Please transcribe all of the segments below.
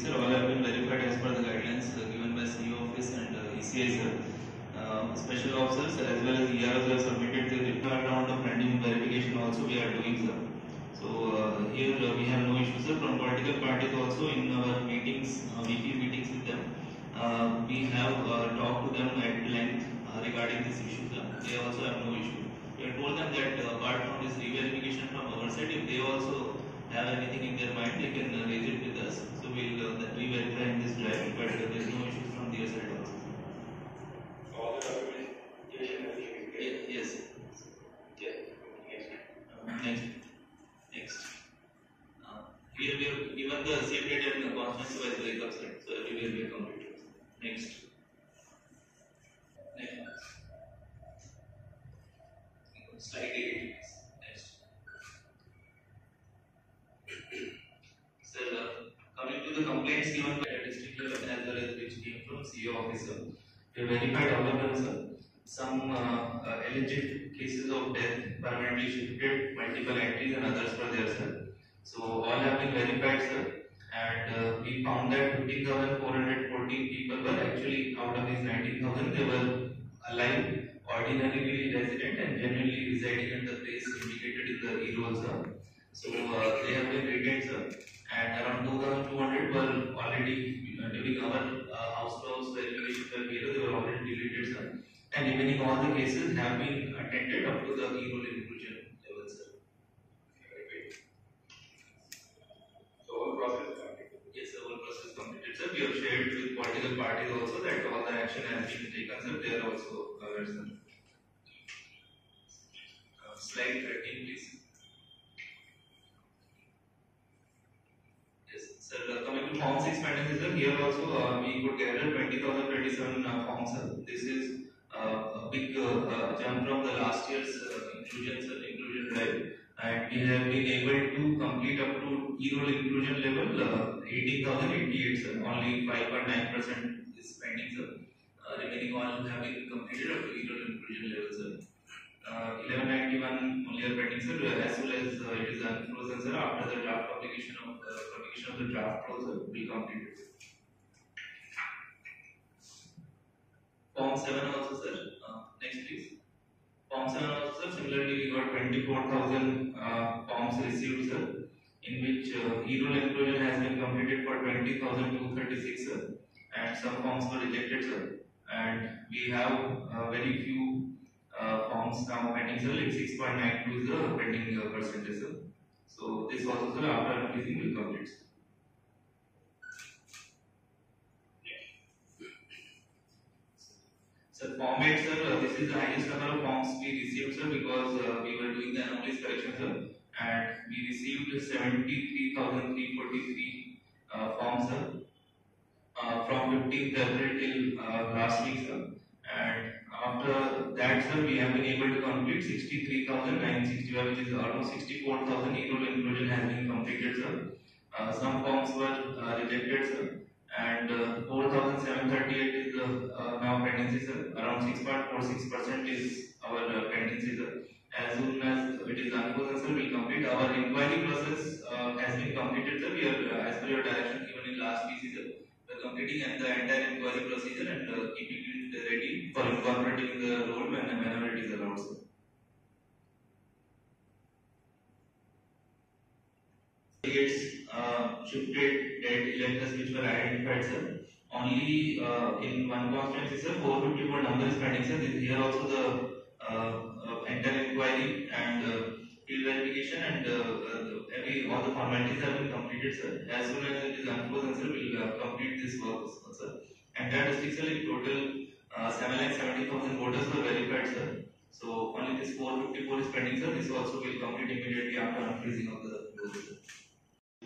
2376, sir. All have been verified as per the guidelines uh, given by CEO office and uh, ECI, sir. Uh, special officers as well as EROs have submitted the required round of random verification also we are doing, sir. So uh, here uh, we have no issues, sir. From political parties also in our meetings, uh, weekly meetings with them, we have talked to them at length regarding this issue, sir. They also have no issue. We have told them that apart from this re-verification from our side, if they also have anything in their mind, they can uh, raise it with us. So we'll uh, re-verify in this drive, but uh, there is no issues from their side also. All the documentation has been Yes. Yeah. Next. Next. Uh, Here we have given the same date and the constants wise breakup set, so everywhere we have completed. Next. Next. Slide eight, please. Next. Sir, uh, coming to the complaints given by district level as well as which came from CEO officer. We verified all of them, sir. Some uh, uh, alleged cases of death permanently shifted, multiple entries and others were there, sir. So all have been verified, sir. And uh, we found that 15,414 people were actually out of these 19,000, they were alive, ordinarily resident and generally residing in the place indicated in the e-roll, sir. Already during our house laws verification were made, they were already deleted, sir. And remaining all the cases have been attended up to the e-roll inclusion level, sir. So all process completed. Yes, the whole process completed, sir. We have shared with political parties also that all the action has been taken, sir. They are also aware, sir. Uh, Slide thirteen, please. Yes, sir, coming to form six pendencies, sir, here also, uh, we could gather twenty thousand twenty-seven uh, forms. This is uh, a big jump from the last year's inclusion, sir, inclusion drive. And we have been able to complete up to e-roll inclusion level, uh, eighteen thousand eighty-eight, sir. Only five point nine percent is pending, sir. Uh, remaining all have been completed up to e-roll inclusion level, sir. Uh, eleven ninety-one only are pending, sir, as well as uh, it is unfrozen, sir, after the draft publication the draft sir, will be completed. Form seven also, sir, uh, next please. Form seven also, sir, similarly, we got twenty-four thousand, uh, forms received, sir, in which, uh, e-roll inclusion has been completed for twenty thousand two thirty-six, sir, and some forms were rejected, sir. And we have, uh, very few, uh, forms now pending, sir, like six point nine two is the pending uh, percentage, sir. So this also, sir, after increasing will complete. Sir, form eight, sir, uh, this is the highest number of forms we received, sir, because uh, we were doing the anomalies correction, sir, and we received 73,343 uh, forms, sir, uh, from fifteenth April till uh, last week, sir. And after that, sir, we have been able to complete sixty-three thousand nine sixty-five, which is almost sixty-four thousand e-roll inclusion has been completed, sir. Uh, some forms were uh, rejected, sir, and uh, four thousand seven thirty-eight is the uh, now pendency, sir. Around six point four six percent is our uh, pendency, sir. As soon as it is unfrozen, sir, we'll complete. Our inquiry process uh, has been completed, sir. We are, uh, as per your direction given in last PC, sir. We are completing and the entire inquiry procedure and uh, keeping it ready for incorporating the roll when whenever it is allowed, sir. Delegates uh, shifted electors which were identified, sir. Only uh, in one constituency, sir, 454 number is pending, sir. This- Here also the uh, uh, entire inquiry and uh, field verification and uh, uh, every all the formalities have been completed, sir. As soon as it is unfrozen, sir, we'll uh, complete this work, sir. Entire district, sir, in total uh, seven lakh seventy thousand voters were verified, sir. So only this 454 is pending, sir. This also will complete immediately after unfreezing of the votes,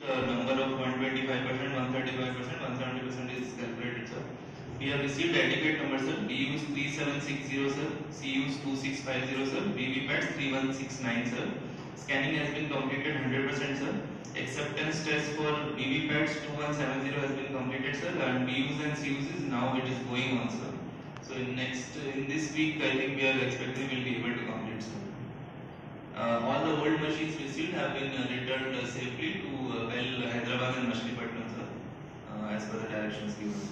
Number of 125%, 135%, 170% is calculated, sir. We have received adequate numbers, sir. BUs 3760, sir. CUs 2650, sir. VVPATs 3169, sir. Scanning has been completed 100%, sir. Acceptance test for VVPATs 2170 has been completed, sir. And BUs and CUs is now it is going on, sir. So in next, in this week, I think we are expecting we'll be able to complete, sir. Uh, all the old machines received have been uh, returned uh, safely to well Hyderabad and Machilipatnam sir, as per the directions given.